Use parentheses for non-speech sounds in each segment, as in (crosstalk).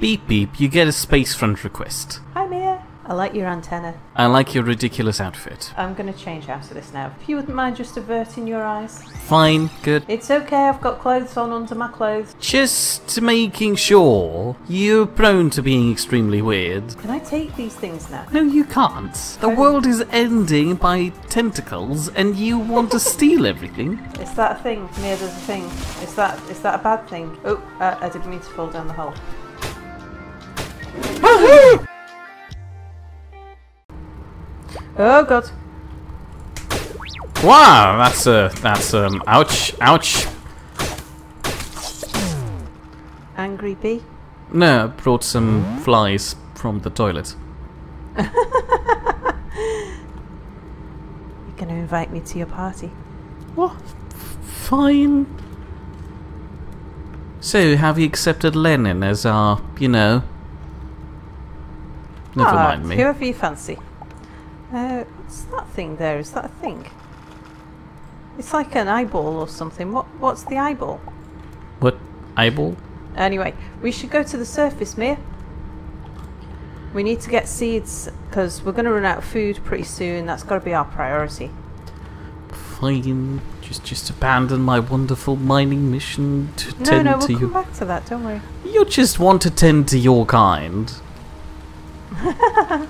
Beep beep, you get a space front request. Hi Mere. I like your antenna. I like your ridiculous outfit. I'm going to change out of this now. If you wouldn't mind just averting your eyes. Fine, good. It's okay, I've got clothes on under my clothes. Just making sure you're prone to being extremely weird. Can I take these things now? No, you can't. The world is ending by tentacles, and you want to steal everything. (laughs) Is that a thing? Mere, there's a thing. Is that is that a bad thing? Oh, uh, I didn't mean to fall down the hole. Oh god. Wow, that's a that's um, ouch, ouch. Angry bee. No, brought some flies from the toilet. (laughs) You're to invite me to your party. What? Fine. So, have you accepted Lenin as our, you know? Never Ah, mind me. Whoever you fancy. Uh, what's that thing there? Is that a thing? It's like an eyeball or something. What? What's the eyeball? What? Eyeball? Anyway, we should go to the surface, Mere. We need to get seeds because we're going to run out of food pretty soon. That's got to be our priority. Fine. Just, just abandon my wonderful mining mission to No, tend no, to we'll you. come back to that. Don't worry. You just want to tend to your kind. (laughs)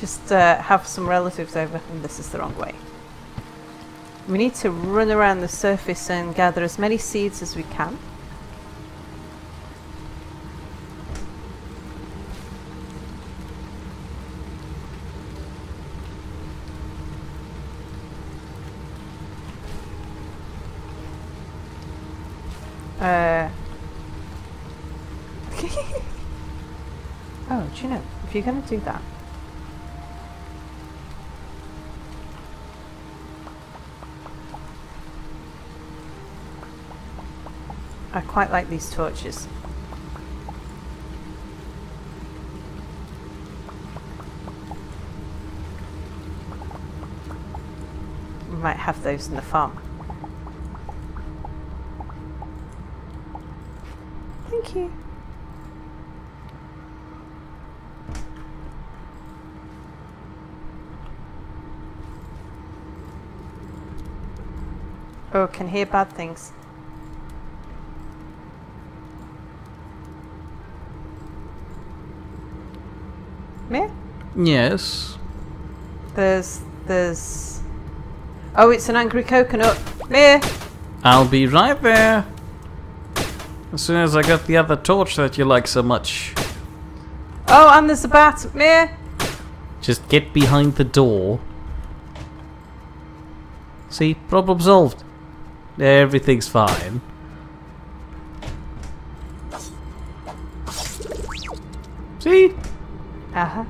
Just uh, have some relatives over, and this is the wrong way. We need to run around the surface and gather as many seeds as we can. Uh. oh, do you know, if you're going to do that, I quite like these torches. We might have those in the farm. Thank you. Can hear bad things. Me? Yes. There's, there's... Oh, it's an angry coconut. Me? I'll be right there. As soon as I get the other torch that you like so much. Oh, and there's a bat. Me? Just get behind the door. See, problem solved. Everything's fine. See? Uh-huh.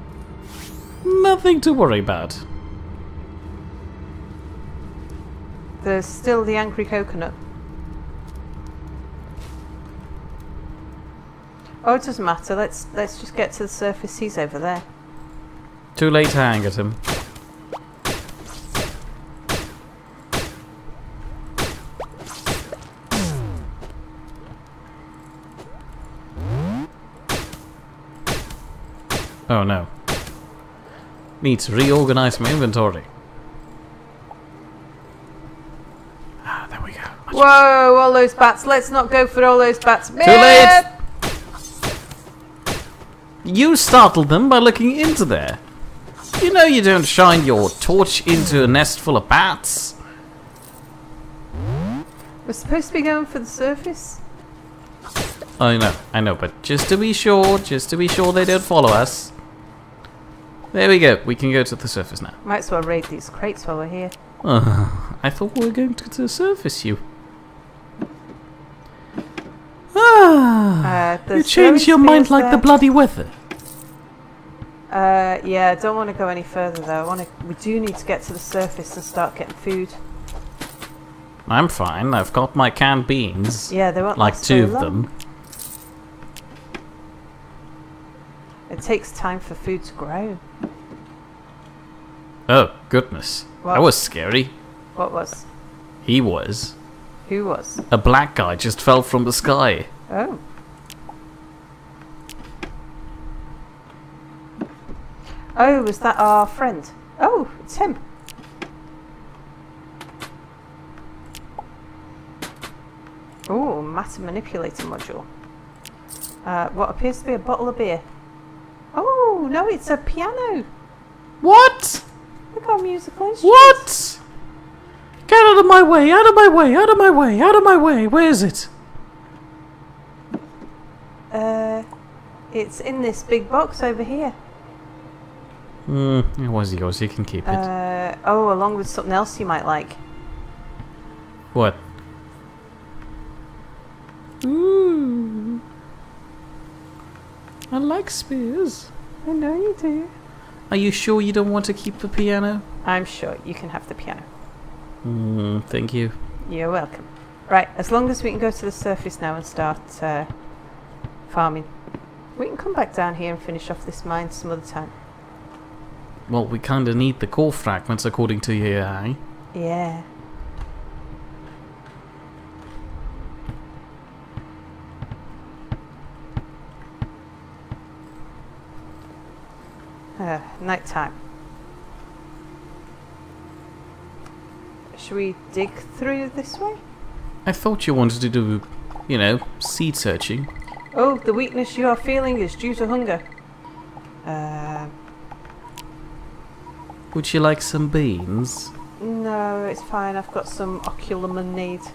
Nothing to worry about. There's still the angry coconut. Oh, it doesn't matter. Let's let's just get to the surface. He's over there. Too late to hang at him. Oh no. Need to reorganize my inventory. Ah, there we go. Much Whoa, all those bats. Let's not go for all those bats. Too late. You startled them by looking into there. You know you don't shine your torch into a nest full of bats. We're supposed to be going for the surface. I know, I know, but just to be sure, just to be sure they don't follow us. There we go. We can go to the surface now. Might as well raid these crates while we're here. Uh, I thought we were going to the surface, you. Ah, Uh, you change your mind like the bloody weather. Uh, yeah, I don't want to go any further though. I want to. We do need to get to the surface and start getting food. I'm fine. I've got my canned beans. Yeah, they won't like two of them. It takes time for food to grow. Oh, goodness. What? That was scary. What was? He was. Who was? A black guy just fell from the sky. Oh. Oh, was that our friend? Oh, it's him. Oh, matter manipulator module. Uh, what appears to be a bottle of beer. Oh, no, it's a piano. What? Look how musical instrument. What? Get out of my way! Out of my way! Out of my way! Out of my way! Where is it? Uh, it's in this big box over here. Hmm, it was yours. You can keep it. Uh, oh, along with something else you might like. what? Ooh. I like spears. I know you do. Are you sure you don't want to keep the piano? I'm sure you can have the piano. Hmm, thank you. You're welcome. Right, as long as we can go to the surface now and start uh, farming. We can come back down here and finish off this mine some other time. Well, we kinda need the core fragments according to your AI. Yeah. Uh, night time. Should we dig through this way? I thought you wanted to do, you know, seed searching. Oh, the weakness you are feeling is due to hunger. Uh, Would you like some beans? no, it's fine. I've got some oculemonade.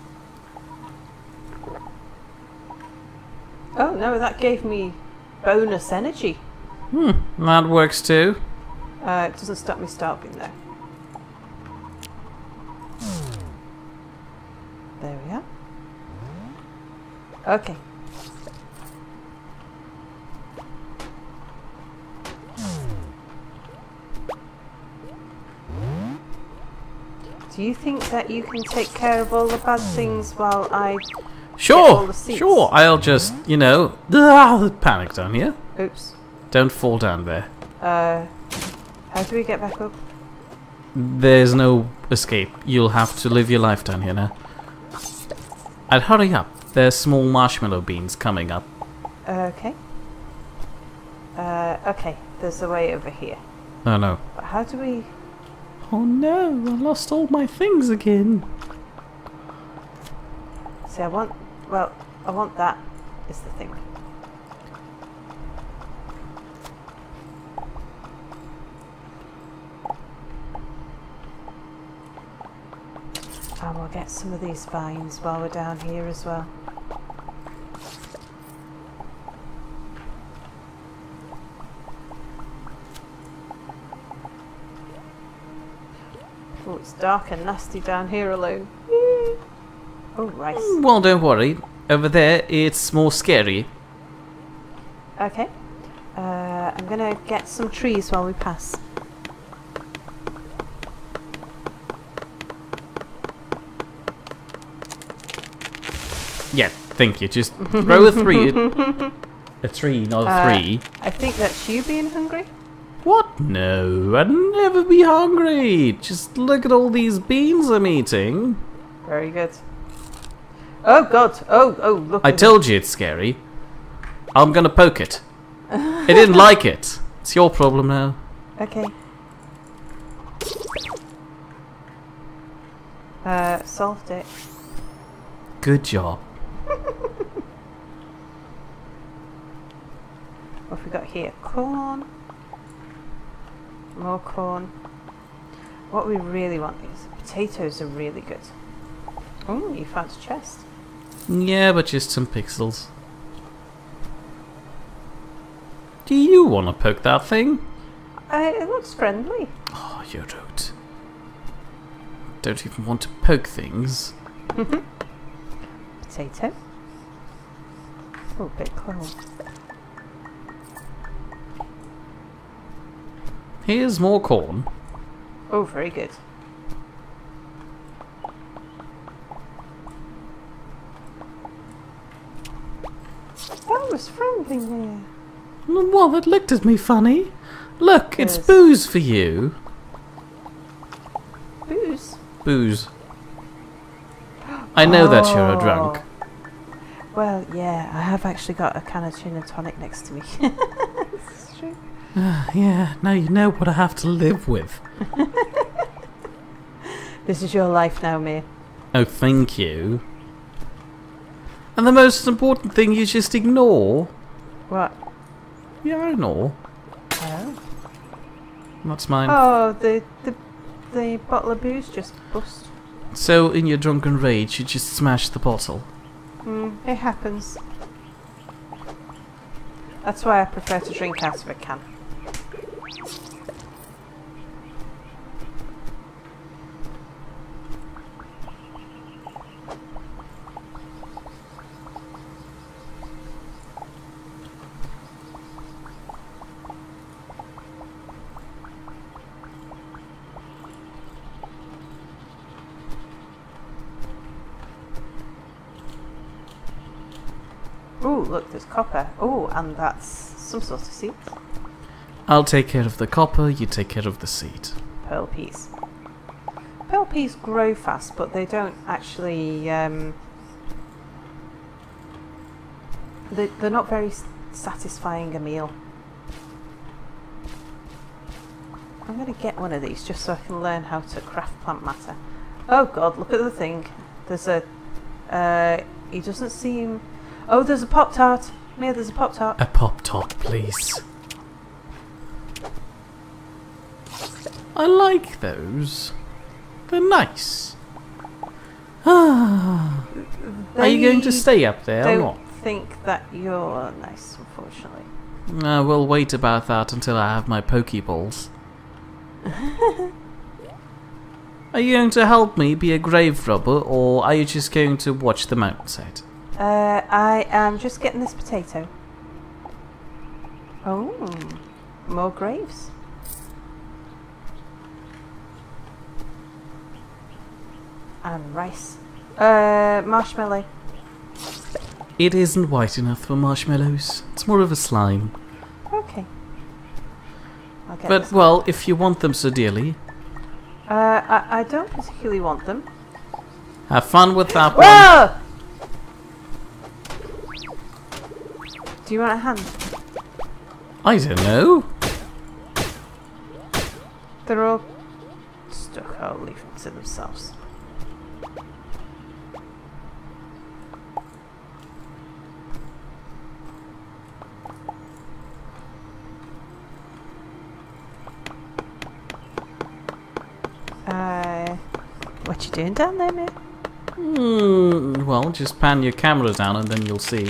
Oh no, that gave me bonus energy. Hmm, that works too. Uh, it doesn't stop me starving though. There we are. Okay. Do you think that you can take care of all the bad things while I... Sure, sure. I'll just, you know, ah, (laughs) panic down here. Oops. Don't fall down there. Uh, how do we get back up? There's no escape. You'll have to live your life down here now. I'd hurry up. There's small marshmallow beans coming up. Okay. Uh, okay, there's a way over here. Oh no. But how do we... Oh no, I lost all my things again. See, I want... Well, I want that, is the thing. And we'll get some of these vines while we're down here as well. Oh, it's dark and nasty down here alone. Oh, rice. Well, don't worry. Over there, it's more scary. Okay. Uh, I'm gonna get some trees while we pass. Thank you. Just throw a three. a three, not a Uh, three. I think that's you being hungry. What? No, I'd never be hungry. Just look at all these beans I'm eating. Very good. Oh god. Oh, oh, look. I told you it's scary. I'm gonna poke it. It didn't like it. It's your problem now. Okay. Uh, solved it. Good job. What have we got here? Corn. More corn. What we really want is potatoes are really good. Oh, you found a chest. Yeah, but just some pixels. Do you want to poke that thing? Uh, it looks friendly. Oh, you don't. Don't even want to poke things. Potato. Oh, bit close. Here's more corn. Oh, very good. That was friendly there. Well, that looked at me funny. Look, it's booze for you. Booze. Booze. I know that you're a drunk. Oh. Well, yeah, I have actually got a can of gin and tonic next to me. (laughs) True. yeah, now you know what I have to live with. (laughs) This is your life now, Mere. Oh, thank you. And the most important thing you just ignore. What? Yeah, I know. Oh. That's mine. Oh, the the the bottle of booze just bust. So, in your drunken rage, you just smashed the bottle. Mm, it happens. That's why I prefer to drink out of a can. Ooh, look, there's copper. Oh, and that's some sort of seed. I'll take care of the copper, you take care of the seed. Pearl peas. Pearl peas grow fast, but they don't actually. Um, they, they're not very satisfying a meal. I'm going to get one of these just so I can learn how to craft plant matter. Oh god, look at the thing. There's a. Uh, he doesn't seem. Oh, there's a Pop Tart! Mere, there's a Pop Tart. A Pop-Tart, please. I like those. They're nice. Ah. Are you going to stay up there or don't not? think that you're nice, unfortunately. Uh, we'll wait about that until I have my Pokeballs. (laughs) are you going to help me be a grave robber, or are you just going to watch the mountainside? Uh, I am just getting this potato. Oh, more graves. And rice. Uh, marshmallow. It isn't white enough for marshmallows. It's more of a slime. Okay. But, well, if you want them so dearly, Uh, I, I don't particularly want them. have fun with that one. Do you want a hand? I don't know. They're all stuck. I'll leave them to themselves. Doing down there, mate? Hmm, well, just pan your camera down and then you'll see.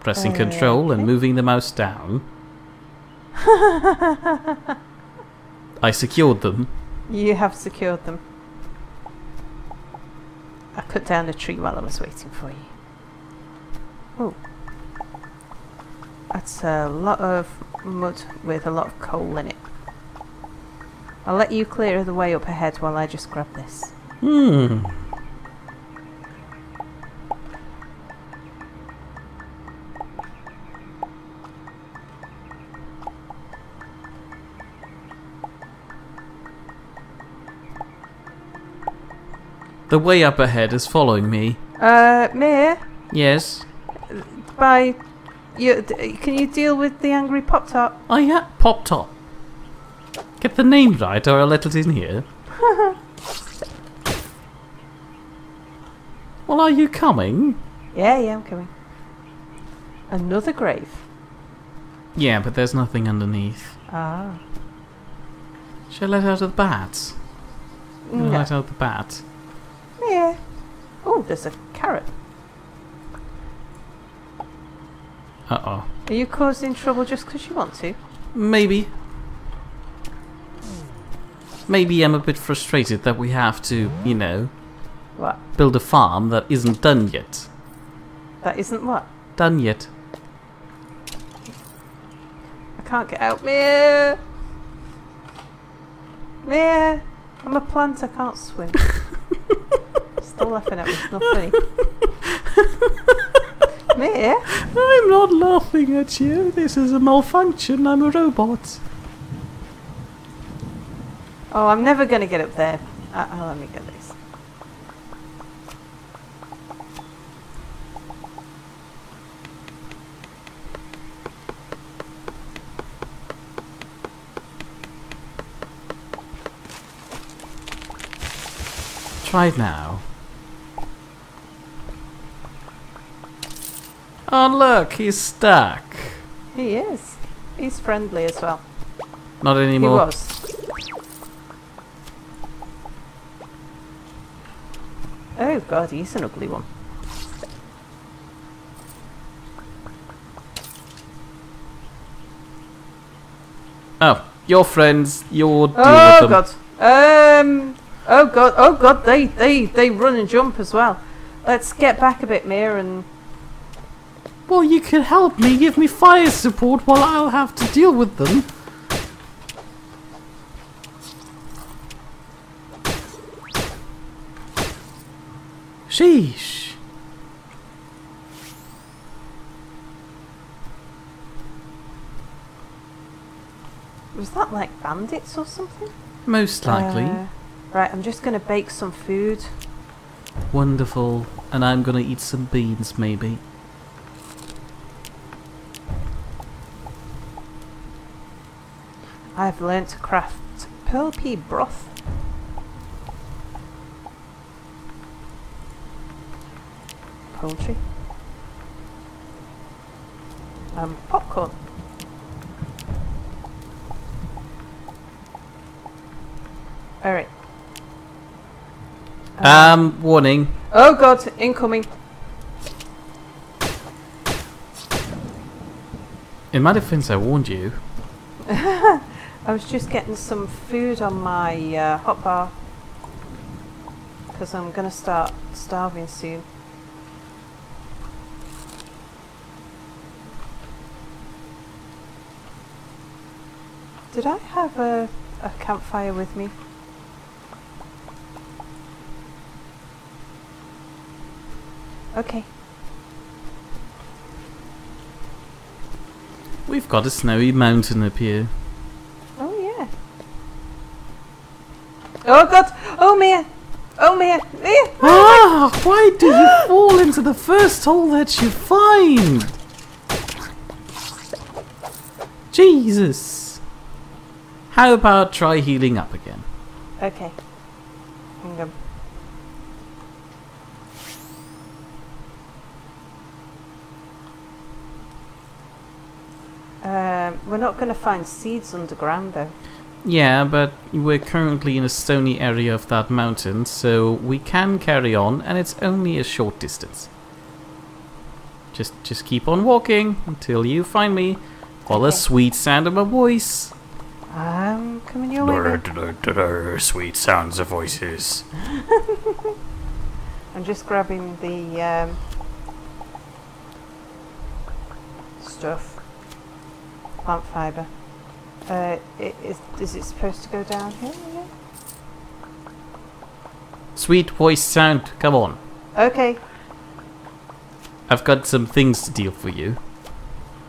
Pressing Uh, control and moving the mouse down. (laughs) I secured them. You have secured them. I cut down a tree while I was waiting for you. Oh. That's a lot of mud with a lot of coal in it. I'll let you clear the way up ahead while I just grab this. Hmm. The way up ahead is following me. Uh, Mere, Yes. by you, can you deal with the angry Pop-Top? I had Pop Top. Get the name right or I'll let it in here. (laughs) well, are you coming? Yeah, yeah, I'm coming. Another grave. Yeah, but there's nothing underneath. Ah. Shall I let out the bats? No. Let out the bat. Yeah. Oh, there's a carrot. Uh oh. Are you causing trouble just because you want to? Maybe. Maybe I'm a bit frustrated that we have to, you know, What? build a farm that isn't done yet. That isn't what? Done yet. I can't get out. Mere! Mere! I'm a plant, I can't swim. (laughs) Still laughing at me, it's not funny. (laughs) Mere? I'm not laughing at you. This is a malfunction. I'm a robot. Oh, I'm never going to get up there. Uh, oh, let me get this. it now. Oh look, he's stuck. He is. He's friendly as well. Not anymore. He was. God, he's an ugly one. Oh, your friends, you'll deal Oh with them. god. Um. Oh god. Oh god. They they they run and jump as well. Let's get back a bit, Mere, and Well, you can help me, give me fire support while I'll have to deal with them. Sheesh. was that like bandits or something? Most likely. Uh, right. I'm just gonna bake some food. Wonderful. And I'm gonna eat some beans, maybe. I've learnt to craft pearl pea broth. Poultry. Um, popcorn. Alright. Um, warning. oh god, incoming. In my defense, I warned you. (laughs) I was just getting some food on my uh, hot bar. Because I'm going to start starving soon. Did I have a, a campfire with me? Okay. We've got a snowy mountain up here. Oh yeah. Oh god! Oh Mere! Oh Mere! Mere! Ah! Why do you fall into the first hole that you find? Jesus! How about try healing up again? Okay. Hang on. Um, we're not going to find seeds underground though. Yeah, but we're currently in a stony area of that mountain, so we can carry on, and it's only a short distance. Just, just keep on walking until you find me, or the sweet sound of my voice. I'm coming your way. then. Sweet sounds of voices. (laughs) I'm just grabbing the um, stuff. Plant fibre. Uh, i- is, is it supposed to go down here? Yeah. Sweet voice sound, come on. Okay, I've got some things to deal for you.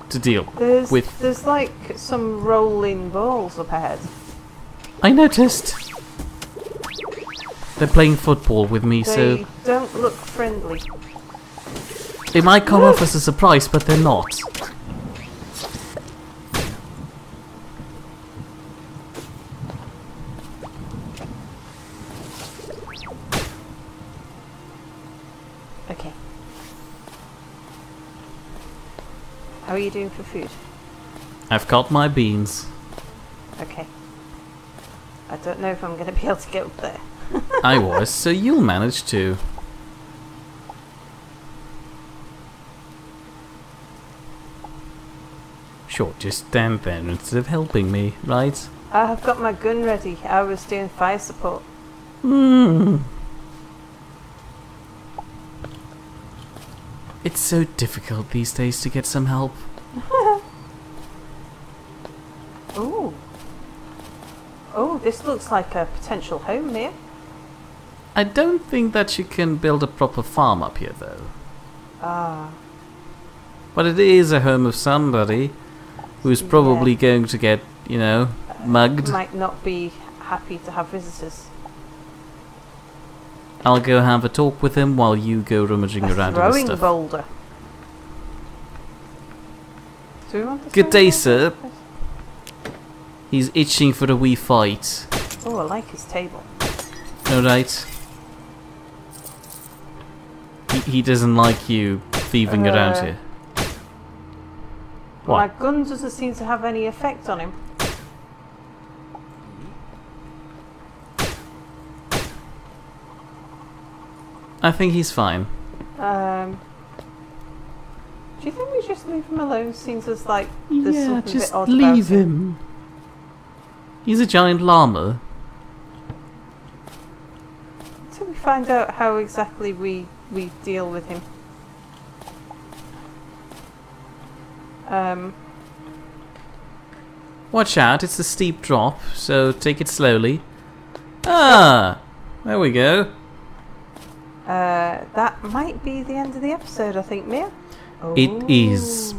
To deal there's with. there's like some rolling balls up ahead. I noticed. They're playing football with me, They so don't look friendly. they might come off as a surprise, but they're not. Okay. How are you doing for food? I've got my beans. Okay. I don't know if I'm going to be able to get up there. (laughs) I was, (laughs) so you'll manage to. Sure, just stand there instead of helping me, right? I have got my gun ready. I was doing fire support. Hmm. It's so difficult these days to get some help. (laughs) oh. Oh, this looks like a potential home here. I don't think that you can build a proper farm up here, though. Ah. But it is a home of somebody who's Yeah. probably going to get, you know, mugged. Might not be happy to have visitors. I'll go have a talk with him while you go rummaging A around in the stuff. boulder. Do we want to Good day, sir. He's itching for a wee fight. Oh, I like his table. No Alright. he doesn't like you thieving around Uh, here. My What? gun doesn't seem to have any effect on him. I think he's fine. Um, do you think we just leave him alone? Seems as like there's yeah, something just a bit odd leave about him. He's a giant llama. Until we find out how exactly we we deal with him. Um, Watch out, it's a steep drop, so take it slowly. Ah, there we go. Uh, that might be the end of the episode, I think, Mere. It is.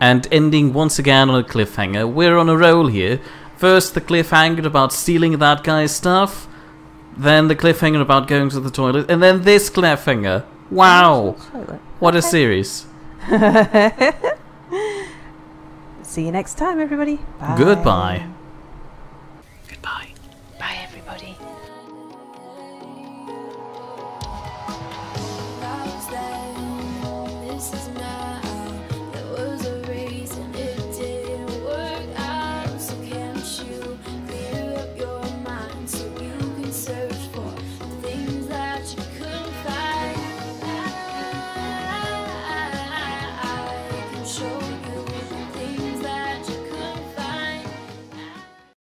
And ending once again on a cliffhanger. We're on a roll here. First, the cliffhanger about stealing that guy's stuff. Then the cliffhanger about going to the toilet. And then this cliffhanger. Wow. What a series. (laughs) See you next time, everybody. Bye. Goodbye.